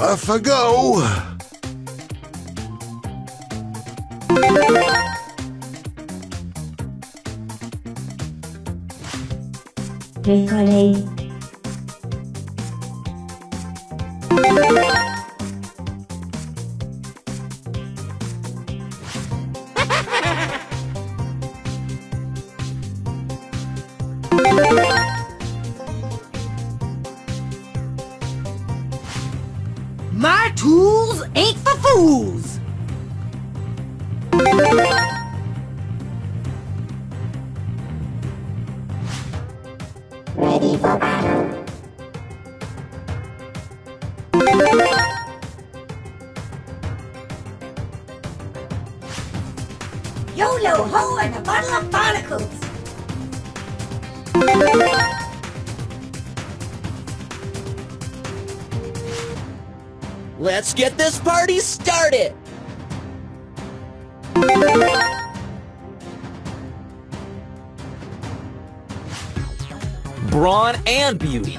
Off I go. Replay. My tools ain't for fools! Ready for battle. YOLO ho and a bottle of barnacles! Let's get this party started! Brawn and beauty.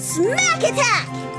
Smack attack!